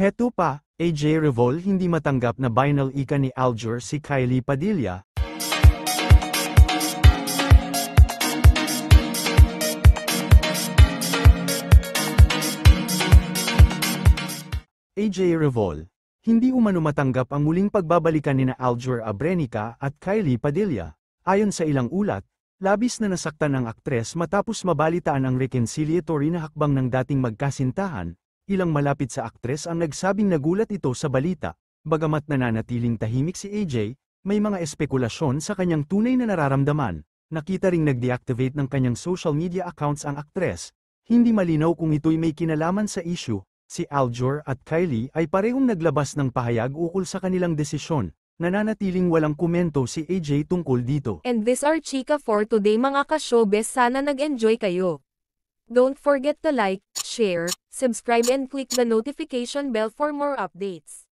Heto pa, AJ Revol hindi matanggap na binal ika ni Aljur si Kylie Padilla. AJ Revol, hindi umano matanggap ang muling pagbabalikan ni na Aljur Abrenica at Kylie Padilla. Ayon sa ilang ulat, labis na nasaktan ang aktres matapos mabalitaan ang reconciliatory na hakbang ng dating magkasintahan, ilang malapit sa aktres ang nagsabing nagulat ito sa balita. Bagamat nananatiling tahimik si AJ, may mga espekulasyon sa kanyang tunay na nararamdaman. Nakita ring nag-deactivate ng kanyang social media accounts ang aktres. Hindi malinaw kung ito'y may kinalaman sa issue. Si Aljur at Kylie ay parehong naglabas ng pahayag ukol sa kanilang desisyon. Nananatiling walang komento si AJ tungkol dito. And this are Chika for today mga ka-showbiz sana nag-enjoy kayo. Don't forget to like, share, subscribe and click the notification bell for more updates.